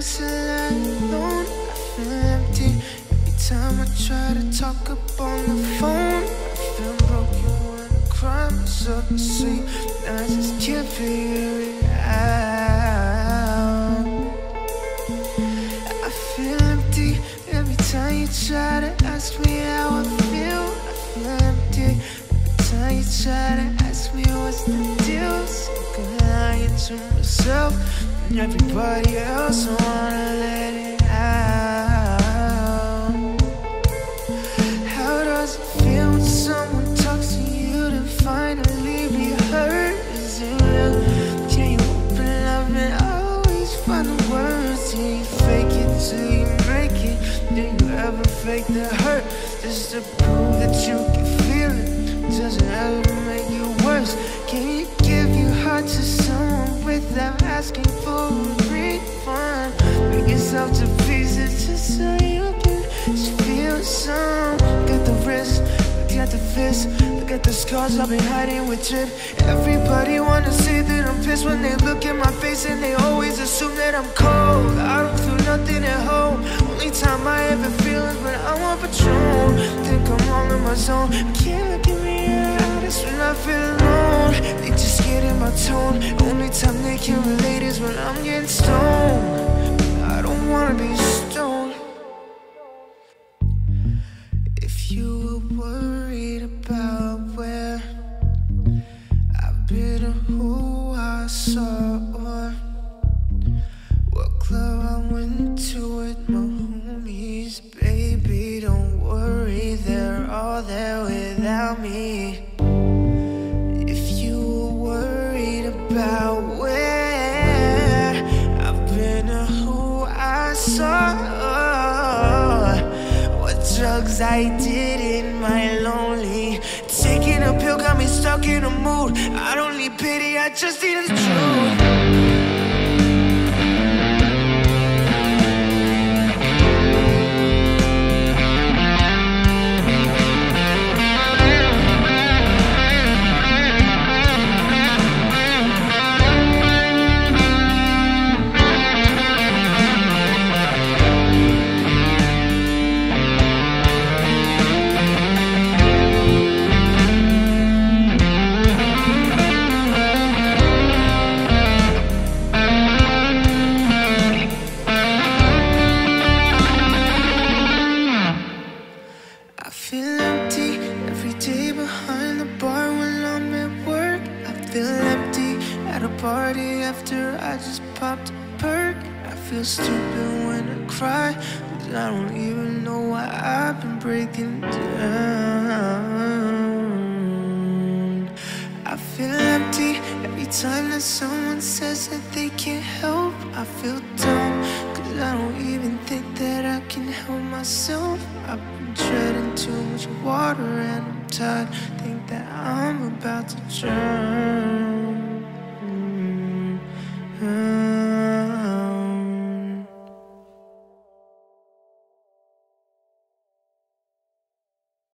else alone. I feel empty every time I try to talk up on the phone. I feel broken when I cry myself to sleep. And I just can't figure it out. I feel empty every time you try to ask me how I feel try to ask me what's the deal. Of lying to myself and everybody else. I wanna let it out. How does it feel when someone talks to you to finally be heard? Is it real? Can you open up and always find the words? Do you fake it till you make it? Do you ever fake the hurt just to prove that you can feel it? Does it ever make it worse? Can you give your heart to someone without asking for a refund? Break yourself to pieces just so you can feel some. Look at the wrist, look at the fist, look at the scars I've been hiding with drip. Everybody wanna say that I'm pissed when they look at my face and they always assume that I'm cold. I don't feel nothing at home. Only time I ever feel is when I'm on patrol. Think I'm all in my zone. I can't look when I feel alone. They just get in my tone. Only time they can relate is when I'm getting stoned. I don't wanna be stoned. If you were worried about where I've been or who I saw or what club I went to with my homies, baby, don't worry, they're all there without me. Saw, what drugs I did in my lonely. Taking a pill got me stuck in a mood. I don't need pity, I just need the truth. Feel empty every day behind the bar when I'm at work. I feel empty at a party after I just popped a perk. I feel stupid when I cry, but I don't even know why I've been breaking down. I feel empty every time that someone says that they can't help. I feel dumb, cause I don't even think that I can help myself. I've been too much water and I'm tired. Think that I'm about to drown.